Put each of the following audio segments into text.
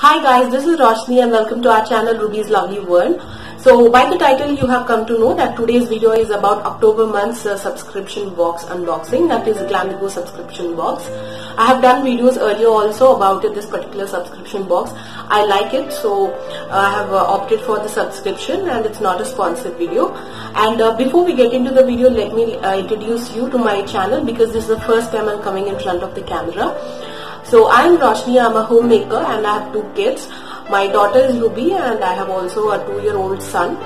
Hi guys, this is Roshni and welcome to our channel Ruby's Lovely World. So by the title you have come to know that today's video is about October month's uh, subscription box unboxing that is Glamego subscription box. I have done videos earlier also about this particular subscription box. I like it so uh, I have uh, opted for the subscription and it's not a sponsored video. And uh, before we get into the video let me uh, introduce you to my channel because this is the first time I'm coming in front of the camera. So I am Roshni, I am a homemaker and I have two kids. My daughter is Ruby and I have also a two-year-old son.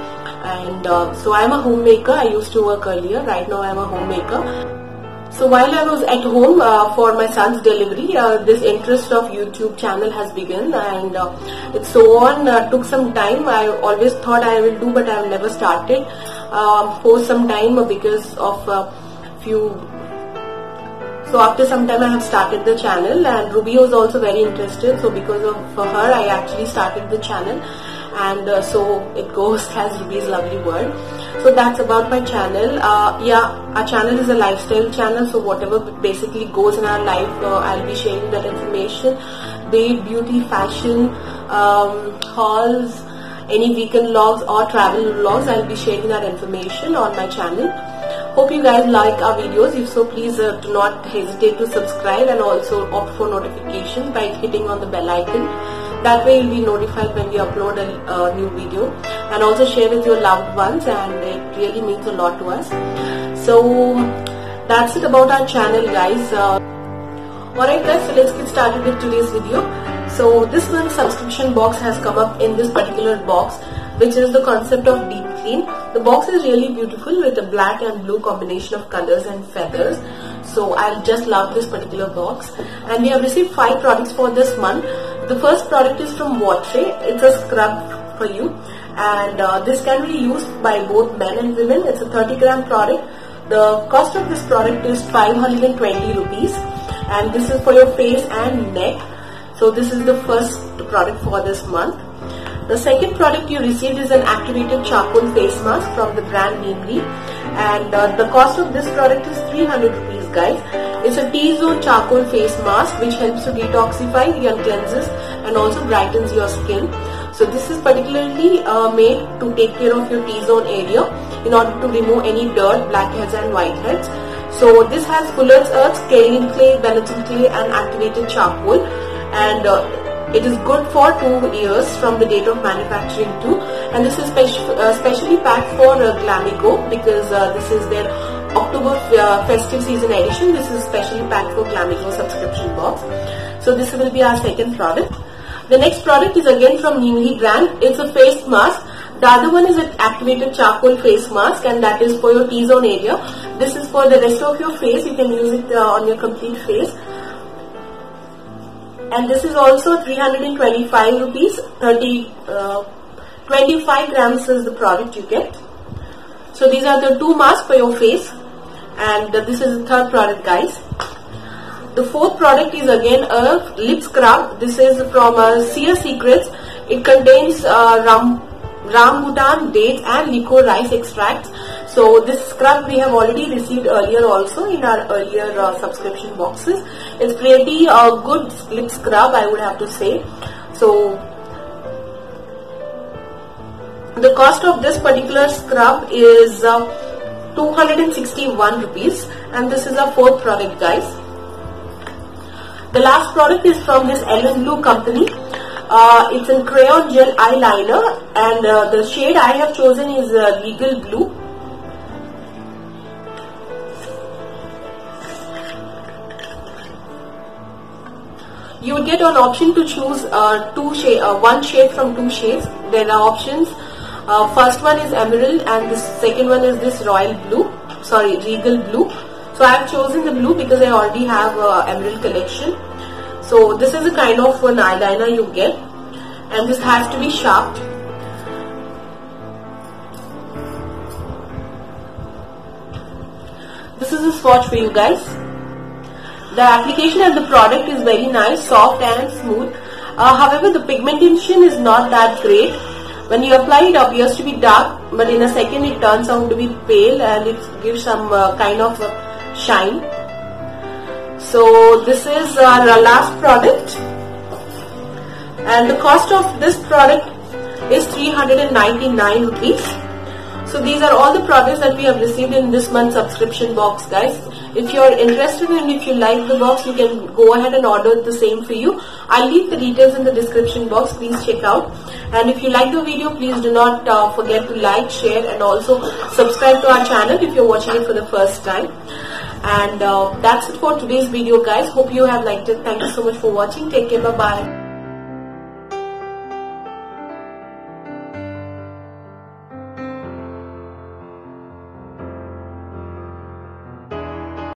And uh, so I am a homemaker. I used to work earlier. Right now I am a homemaker. So while I was at home uh, for my son's delivery, uh, this interest of YouTube channel has begun and uh, it's so on. Uh, took some time. I always thought I will do, but I have never started uh, for some time because of few so after some time I have started the channel and Ruby was also very interested. So because of for her I actually started the channel and uh, so it goes as Ruby's Lovely World. So that's about my channel. Uh, yeah, our channel is a lifestyle channel. So whatever basically goes in our life, uh, I'll be sharing that information. Be it beauty, fashion, um, hauls, any weekend logs or travel logs I'll be sharing that information on my channel. Hope you guys like our videos. If so, please uh, do not hesitate to subscribe and also opt for notifications by hitting on the bell icon. That way you'll be notified when we upload a uh, new video. And also share with your loved ones and it really means a lot to us. So that's it about our channel guys. Uh, Alright guys, so let's get started with today's video. So this month's subscription box has come up in this particular box which is the concept of deep The box is really beautiful with a black and blue combination of colors and feathers. So I just love this particular box. And we have received five products for this month. The first product is from Watre. It's a scrub for you. And uh, this can be used by both men and women. It's a 30 gram product. The cost of this product is 520 rupees. And this is for your face and neck. So this is the first product for this month. The second product you received is an activated charcoal face mask from the brand Neemli and uh, the cost of this product is 300 rupees guys. It's a T-zone charcoal face mask which helps to detoxify and cleanses and also brightens your skin. So this is particularly uh, made to take care of your T-zone area in order to remove any dirt, blackheads and whiteheads. So this has fuller's earth, kaolin clay, bentonite clay and activated charcoal and uh, it is good for two years from the date of manufacturing too and this is uh, specially packed for uh, Glamego because uh, this is their October festive season edition. This is specially packed for Glamego subscription box. So this will be our second product. The next product is again from Neemli brand. It's a face mask. The other one is an activated charcoal face mask and that is for your T-zone area. This is for the rest of your face. You can use it uh, on your complete face and this is also 325 rupees 30 uh, 25 grams is the product you get. So these are the two masks for your face. And this is the third product guys. The fourth product is again a lip scrub. This is from uh, Seer Secrets. It contains uh, ram rambutan date and liquorice extracts so this scrub we have already received earlier also in our earlier uh, subscription boxes. It's pretty uh, good lip scrub I would have to say. So the cost of this particular scrub is uh, 261 rupees and this is our fourth product guys. The last product is from this Ellen Blue company. Uh, it's a crayon gel eyeliner and uh, the shade I have chosen is uh, Regal Blue you get an option to choose uh, two uh, one shade from two shades. There are options. Uh, first one is emerald and the second one is this royal blue. Sorry, regal blue. So I have chosen the blue because I already have uh, emerald collection. So this is a kind of an eyeliner you get and this has to be sharp. This is a swatch for you guys. The application of the product is very nice, soft and smooth. Uh, however, the pigmentation is not that great. When you apply it appears to be dark, but in a second it turns out to be pale and it gives some uh, kind of uh, shine. So this is our last product. and the cost of this product is 399 rupees so these are all the products that we have received in this month's subscription box guys. If you're interested and if you like the box you can go ahead and order the same for you. I'll leave the details in the description box. Please check out. And if you like the video please do not uh, forget to like share and also subscribe to our channel if you're watching it for the first time. And uh, that's it for today's video guys. Hope you have liked it. Thank you so much for watching. Take care. Bye bye